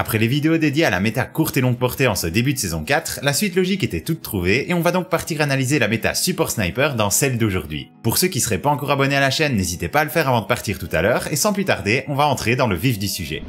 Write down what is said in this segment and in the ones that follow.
Après les vidéos dédiées à la méta courte et longue portée en ce début de saison 4, la suite logique était toute trouvée et on va donc partir analyser la méta support sniper dans celle d'aujourd'hui. Pour ceux qui seraient pas encore abonnés à la chaîne, n'hésitez pas à le faire avant de partir tout à l'heure et sans plus tarder, on va entrer dans le vif du sujet.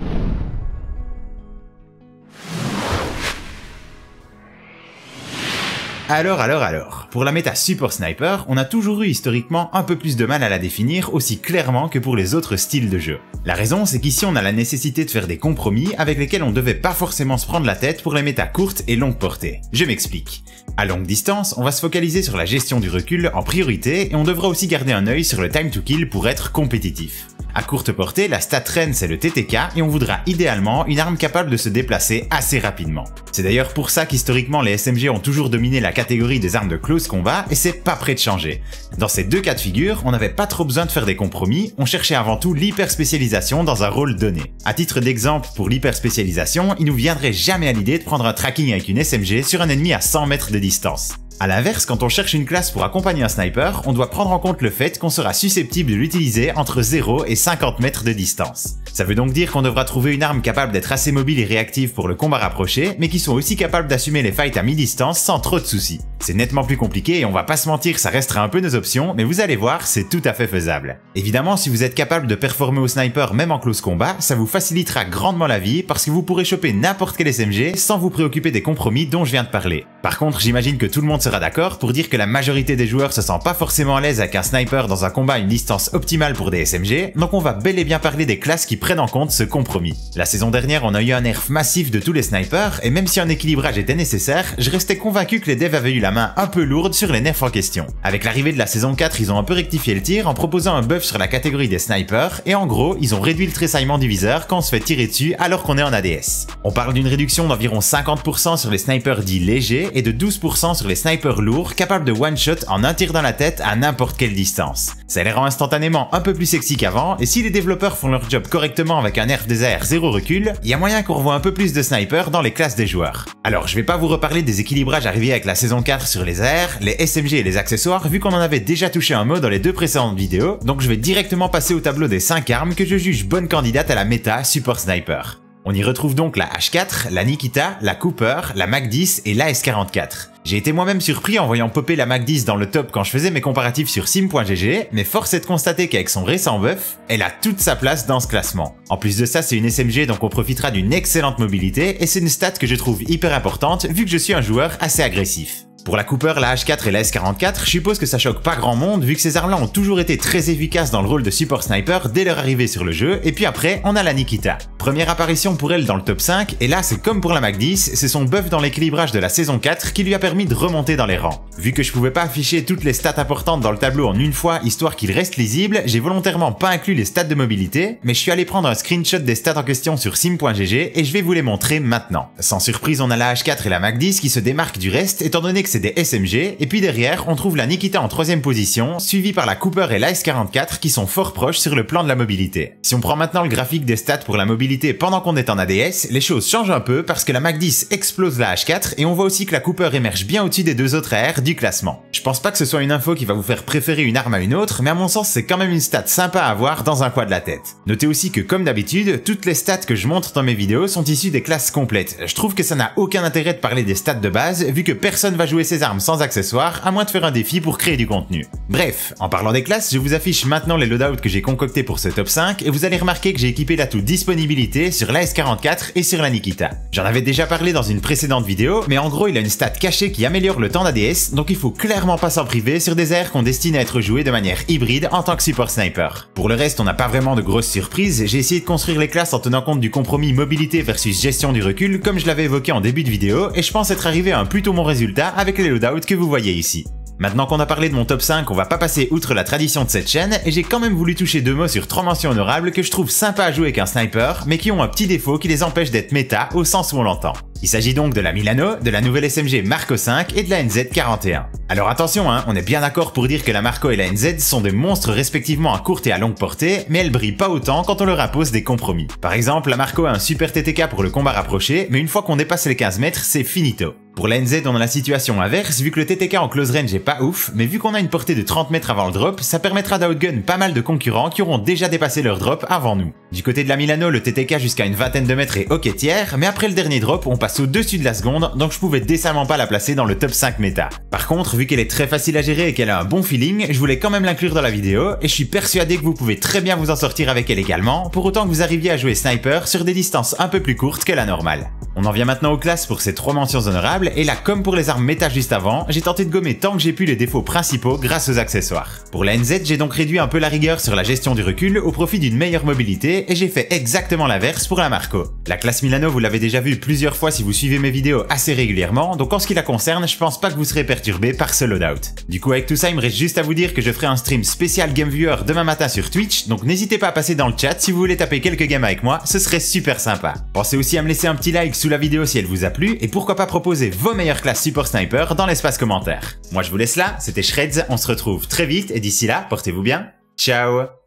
Alors, alors, alors. Pour la méta Support Sniper, on a toujours eu historiquement un peu plus de mal à la définir aussi clairement que pour les autres styles de jeu. La raison, c'est qu'ici on a la nécessité de faire des compromis avec lesquels on devait pas forcément se prendre la tête pour les méta courtes et longue portée. Je m'explique. À longue distance, on va se focaliser sur la gestion du recul en priorité et on devra aussi garder un œil sur le time to kill pour être compétitif. À courte portée, la stat reine c'est le TTK et on voudra idéalement une arme capable de se déplacer assez rapidement. C'est d'ailleurs pour ça qu'historiquement les SMG ont toujours dominé la catégorie des armes de close combat et c'est pas prêt de changer. Dans ces deux cas de figure, on n'avait pas trop besoin de faire des compromis, on cherchait avant tout l'hyper spécialisation dans un rôle donné. À titre d'exemple, pour l'hyper spécialisation, il nous viendrait jamais à l'idée de prendre un tracking avec une SMG sur un ennemi à 100 mètres de distance. A l'inverse, quand on cherche une classe pour accompagner un sniper, on doit prendre en compte le fait qu'on sera susceptible de l'utiliser entre 0 et 50 mètres de distance. Ça veut donc dire qu'on devra trouver une arme capable d'être assez mobile et réactive pour le combat rapproché, mais qui sont aussi capables d'assumer les fights à mi-distance sans trop de soucis. C'est nettement plus compliqué et on va pas se mentir, ça restera un peu nos options, mais vous allez voir, c'est tout à fait faisable. Évidemment, si vous êtes capable de performer au sniper même en close combat, ça vous facilitera grandement la vie parce que vous pourrez choper n'importe quel SMG sans vous préoccuper des compromis dont je viens de parler. Par contre, j'imagine que tout le monde sera d'accord pour dire que la majorité des joueurs se sent pas forcément à l'aise avec un sniper dans un combat à une distance optimale pour des SMG, donc on va bel et bien parler des classes qui prennent en compte ce compromis. La saison dernière, on a eu un nerf massif de tous les snipers, et même si un équilibrage était nécessaire, je restais convaincu que les devs avaient eu la main un peu lourde sur les nerfs en question. Avec l'arrivée de la saison 4, ils ont un peu rectifié le tir en proposant un buff sur la catégorie des snipers, et en gros, ils ont réduit le tressaillement du viseur quand on se fait tirer dessus alors qu'on est en ADS. On parle d'une réduction d'environ 50% sur les snipers dits légers et de 12% sur les snipers lourds capable de one-shot en un tir dans la tête à n'importe quelle distance. Ça les rend instantanément un peu plus sexy qu'avant, et si les développeurs font leur job correctement avec un nerf des airs zéro recul, il y a moyen qu'on revoie un peu plus de snipers dans les classes des joueurs. Alors je vais pas vous reparler des équilibrages arrivés avec la saison 4 sur les airs, les SMG et les accessoires, vu qu'on en avait déjà touché un mot dans les deux précédentes vidéos, donc je vais directement passer au tableau des 5 armes que je juge bonnes candidates à la méta Support Sniper. On y retrouve donc la H4, la Nikita, la Cooper, la Mac 10 et la S44. J'ai été moi-même surpris en voyant popper la Mac 10 dans le top quand je faisais mes comparatifs sur sim.gg, mais force est de constater qu'avec son récent buff, elle a toute sa place dans ce classement. En plus de ça, c'est une SMG donc on profitera d'une excellente mobilité et c'est une stat que je trouve hyper importante vu que je suis un joueur assez agressif. Pour la Cooper, la H4 et la S44, je suppose que ça choque pas grand monde vu que ces armes-là ont toujours été très efficaces dans le rôle de support sniper dès leur arrivée sur le jeu, et puis après, on a la Nikita. Première apparition pour elle dans le top 5, et là c'est comme pour la Mac 10, c'est son buff dans l'équilibrage de la saison 4 qui lui a permis de remonter dans les rangs. Vu que je pouvais pas afficher toutes les stats importantes dans le tableau en une fois histoire qu'il reste lisible, j'ai volontairement pas inclus les stats de mobilité, mais je suis allé prendre un screenshot des stats en question sur sim.gg et je vais vous les montrer maintenant. Sans surprise, on a la H4 et la Mac 10 qui se démarquent du reste étant donné que c'est des SMG, et puis derrière, on trouve la Nikita en troisième position, suivie par la Cooper et la S44 qui sont fort proches sur le plan de la mobilité. Si on prend maintenant le graphique des stats pour la mobilité pendant qu'on est en ADS, les choses changent un peu parce que la Mac 10 explose la H4 et on voit aussi que la Cooper émerge bien au-dessus des deux autres AR du classement. Je pense pas que ce soit une info qui va vous faire préférer une arme à une autre, mais à mon sens c'est quand même une stat sympa à avoir dans un coin de la tête. Notez aussi que comme d'habitude, toutes les stats que je montre dans mes vidéos sont issues des classes complètes. Je trouve que ça n'a aucun intérêt de parler des stats de base vu que personne va jouer ses armes sans accessoires, à moins de faire un défi pour créer du contenu. Bref, en parlant des classes, je vous affiche maintenant les loadouts que j'ai concoctés pour ce top 5, et vous allez remarquer que j'ai équipé l'atout disponibilité sur la S44 et sur la Nikita. J'en avais déjà parlé dans une précédente vidéo, mais en gros il a une stat cachée qui améliore le temps d'ADS, donc il faut clairement pas s'en priver sur des airs qu'on destine à être joués de manière hybride en tant que support sniper. Pour le reste, on n'a pas vraiment de grosses surprises, j'ai essayé de construire les classes en tenant compte du compromis mobilité versus gestion du recul comme je l'avais évoqué en début de vidéo, et je pense être arrivé à un plutôt bon résultat avec les loadouts que vous voyez ici. Maintenant qu'on a parlé de mon top 5, on va pas passer outre la tradition de cette chaîne, et j'ai quand même voulu toucher deux mots sur trois mentions honorables que je trouve sympa à jouer avec un sniper, mais qui ont un petit défaut qui les empêche d'être méta au sens où on l'entend. Il s'agit donc de la Milano, de la nouvelle SMG Marco 5 et de la NZ41. Alors attention, hein, on est bien d'accord pour dire que la Marco et la NZ sont des monstres respectivement à courte et à longue portée, mais elles brillent pas autant quand on leur impose des compromis. Par exemple, la Marco a un super TTK pour le combat rapproché, mais une fois qu'on dépasse les 15 mètres, c'est finito. Pour la NZ, on a la situation inverse, vu que le TTK en close range est pas ouf, mais vu qu'on a une portée de 30 mètres avant le drop, ça permettra d'outgun pas mal de concurrents qui auront déjà dépassé leur drop avant nous. Du côté de la Milano, le TTK jusqu'à une vingtaine de mètres est ok tiers, mais après le dernier drop, on passe au-dessus de la seconde, donc je pouvais décemment pas la placer dans le top 5 méta. Par contre, vu qu'elle est très facile à gérer et qu'elle a un bon feeling, je voulais quand même l'inclure dans la vidéo, et je suis persuadé que vous pouvez très bien vous en sortir avec elle également, pour autant que vous arriviez à jouer sniper sur des distances un peu plus courtes que la normale. On en vient maintenant aux classes pour ces trois mentions honorables, et là comme pour les armes méta juste avant, j'ai tenté de gommer tant que j'ai pu les défauts principaux grâce aux accessoires. Pour la NZ, j'ai donc réduit un peu la rigueur sur la gestion du recul au profit d'une meilleure mobilité et j'ai fait exactement l'inverse pour la Marco. La classe Milano, vous l'avez déjà vu plusieurs fois si vous suivez mes vidéos assez régulièrement, donc en ce qui la concerne, je pense pas que vous serez perturbé par ce loadout. Du coup, avec tout ça, il me reste juste à vous dire que je ferai un stream spécial Game Viewer demain matin sur Twitch, donc n'hésitez pas à passer dans le chat si vous voulez taper quelques games avec moi, ce serait super sympa. Pensez aussi à me laisser un petit like sous la vidéo si elle vous a plu, et pourquoi pas proposer vos meilleures classes support sniper dans l'espace commentaire. Moi je vous laisse là, c'était Shreds, on se retrouve très vite, et d'ici là, portez-vous bien, ciao